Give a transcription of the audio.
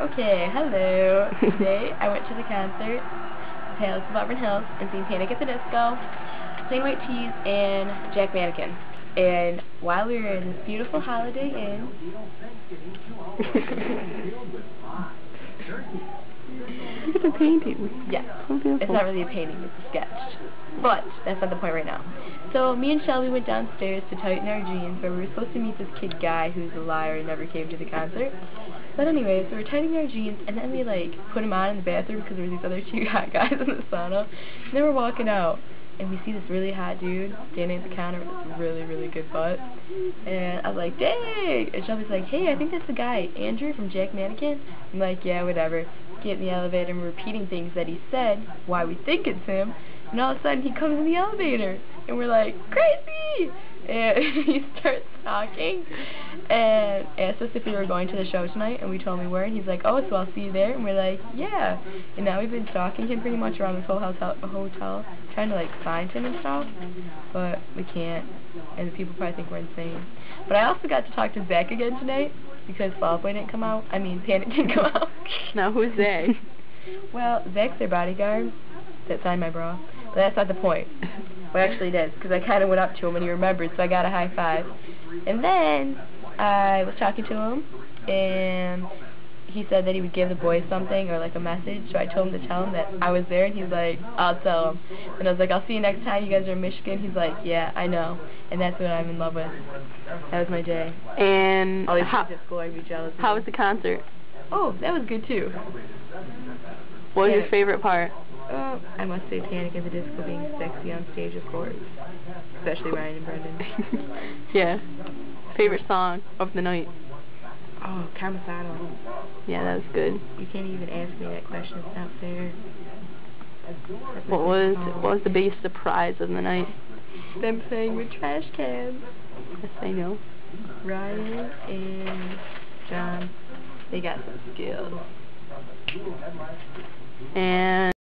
Okay, hello. Today I went to the concert, Palace of Auburn Hills, and seen Panic at the Disco, Plain White T's, and Jack's Mannequin. And while we were in this beautiful Holiday Inn, Look at the painting. yeah, So it's not really a painting, it's a sketch. But that's not the point right now. So me and Shelby went downstairs to tighten our jeans, where we were supposed to meet this kid guy who's a liar and never came to the concert. But anyways, we were tightening our jeans, and then we like put them on in the bathroom because there were these other two hot guys in the sauna. And then we're walking out, and we see this really hot dude standing at the counter with this really, really good butt. And I was like, dang! And Shelby's like, hey, I think that's the guy, Andrew from Jack's Mannequin. I'm like, yeah, whatever. Get in the elevator and repeating things that he said, why we think it's him. And all of a sudden he comes in the elevator, and we're like, crazy! And he starts talking, and asked us if we were going to the show tonight, and we told him we were, and he's like, oh, so I'll see you there, and we're like, yeah. And now we've been stalking him pretty much around this whole hotel, hotel trying to like find him and stuff, but we can't, and the people probably think we're insane. But I also got to talk to Zach again tonight, because Fall Boy didn't come out, I mean, Panic didn't come out. Now who's they? Well, Zach's their bodyguard that signed my bra. But that's not the point. Well, actually it is, because I kind of went up to him and he remembered, so I got a high five. And then I was talking to him, and he said that he would give the boys something or like a message, so I told him to tell him that I was there, and he's like, I'll tell him. And I was like, I'll see you next time you guys are in Michigan. He's like, yeah, I know. And that's what I'm in love with. That was my day. And All these how, kids at school, I'd be jealous. how was the concert? Oh, that was good too. What was Yeah. your favorite part? Uh, I must say Panic at the Disco being sexy on stage, of course. Especially Ryan and Brendan. yeah. Favorite song of the night? Oh, Camisado. Yeah, that was good. You can't even ask me that question. It's not fair. That's What was song. what was the biggest surprise of the night? Them playing with trash cans. Yes, I know. Ryan and John, they got some skills. And